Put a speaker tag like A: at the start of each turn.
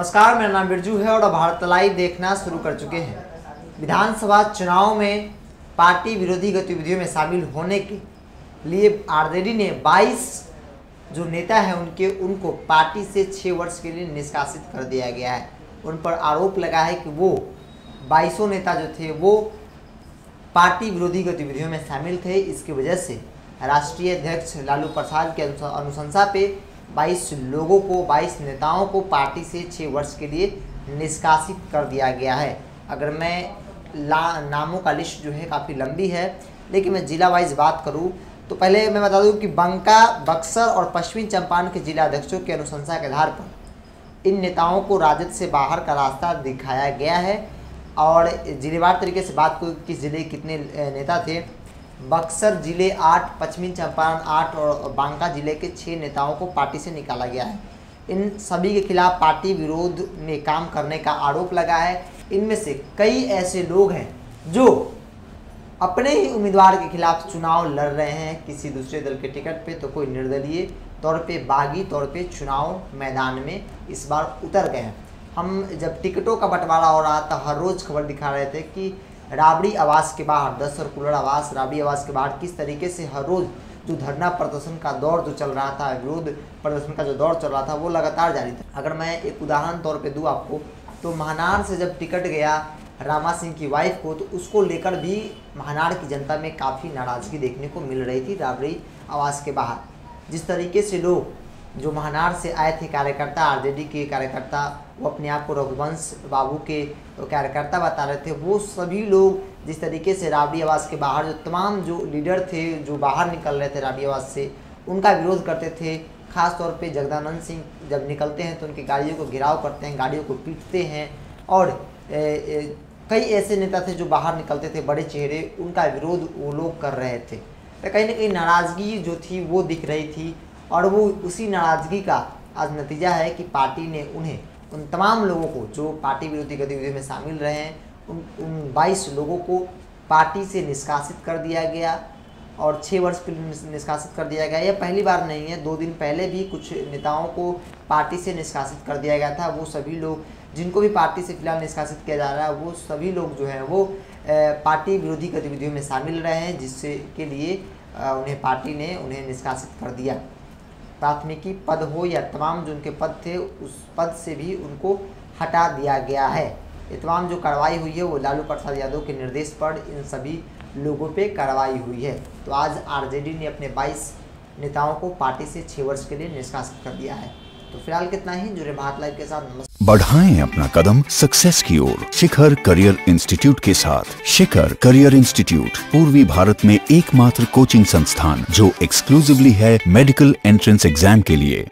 A: नमस्कार, मेरा नाम बिरजू है और भारत लाइव देखना शुरू कर चुके हैं। विधानसभा चुनाव में पार्टी विरोधी गतिविधियों में शामिल होने के लिए आरजेडी ने 22 जो नेता हैं उनके, उनको पार्टी से छः वर्ष के लिए निष्कासित कर दिया गया है। उन पर आरोप लगा है कि वो बाईसों नेता जो थे, वो पार्टी विरोधी गतिविधियों में शामिल थे। इसकी वजह से राष्ट्रीय अध्यक्ष लालू प्रसाद की अनुशंसा पे 22 लोगों को 22 नेताओं को पार्टी से छः वर्ष के लिए निष्कासित कर दिया गया है। अगर मैं ला, नामों का लिस्ट जो है काफ़ी लंबी है, लेकिन मैं जिला वाइज बात करूँ तो पहले मैं बता दूँ कि बंका, बक्सर और पश्चिमी चंपारण के जिला अध्यक्षों की अनुशंसा के आधार पर इन नेताओं को राजद से बाहर का रास्ता दिखाया गया है। और जिलेवार तरीके से बात करूँ किस ज़िले कितने नेता थे बक्सर ज़िले आठ, पश्चिमी चंपारण आठ और बांका ज़िले के छः नेताओं को पार्टी से निकाला गया है। इन सभी के खिलाफ पार्टी विरोध में काम करने का आरोप लगा है। इनमें से कई ऐसे लोग हैं जो अपने ही उम्मीदवार के खिलाफ चुनाव लड़ रहे हैं। किसी दूसरे दल के टिकट पे तो कोई निर्दलीय तौर पे, बागी तौर पे चुनाव मैदान में इस बार उतर गए हैं। हम जब टिकटों का बंटवारा हो रहा था, हर रोज़ खबर दिखा रहे थे कि राबड़ी आवास के बाहर दस सर्कुलर आवास, राबड़ी आवास के बाहर किस तरीके से हर रोज़ जो धरना प्रदर्शन का दौर जो चल रहा था, विरोध प्रदर्शन का जो दौर चल रहा था, वो लगातार जारी था। अगर मैं एक उदाहरण तौर पे दूँ आपको तो महानार से जब टिकट गया रामा सिंह की वाइफ को तो उसको लेकर भी महानार की जनता में काफ़ी नाराज़गी देखने को मिल रही थी राबड़ी आवास के बाहर। जिस तरीके से लोग जो महानार से आए थे कार्यकर्ता आरजेडी के कार्यकर्ता वो अपने आप को रघुवंश बाबू के कार्यकर्ता बता रहे थे। वो सभी लोग जिस तरीके से राबड़ी आवास के बाहर जो तमाम जो लीडर थे जो बाहर निकल रहे थे राबड़ी आवास से उनका विरोध करते थे। खास तौर पे जगदानंद सिंह जब निकलते हैं तो उनकी गाड़ियों को घिराव करते हैं गाड़ियों को पीटते हैं और ए, ए, कई ऐसे नेता थे जो बाहर निकलते थे बड़े चेहरे उनका विरोध वो लोग कर रहे थे। तो कहीं ना कहीं नाराज़गी जो थी वो दिख रही थी। और वो उसी नाराज़गी का आज नतीजा है कि पार्टी ने उन्हें, उन तमाम लोगों को, जो पार्टी विरोधी गतिविधियों में शामिल रहे हैं, उन उन बाईस लोगों को पार्टी से निष्कासित कर दिया गया और छः वर्ष के लिए निष्कासित कर दिया गया। यह पहली बार नहीं है। दो दिन पहले भी कुछ नेताओं को पार्टी से निष्कासित कर दिया गया था। वो सभी लोग, जिनको भी पार्टी से फ़िलहाल निष्कासित किया जा रहा है, वो सभी लोग जो हैं, वो पार्टी विरोधी गतिविधियों में शामिल रहे हैं, जिससे के लिए उन्हें पार्टी ने उन्हें निष्कासित कर दिया। प्राथमिकी पद हो या तमाम जो उनके पद थे, उस पद से भी उनको हटा दिया गया है। ये तमाम जो कार्रवाई हुई है, वो लालू प्रसाद यादव के निर्देश पर इन सभी लोगों पे कार्रवाई हुई है। तो आज आरजेडी ने अपने 22 नेताओं को पार्टी से छः वर्ष के लिए निष्कासित कर दिया है। तो फ़िलहाल कितना ही, जुड़े भारत लाइव के साथ
B: बढ़ाएँ अपना कदम सक्सेस की ओर। शिखर करियर इंस्टीट्यूट के साथ। शिखर करियर इंस्टीट्यूट पूर्वी भारत में एकमात्र कोचिंग संस्थान, जो एक्सक्लूसिवली है मेडिकल एंट्रेंस एग्ज़ाम के लिए।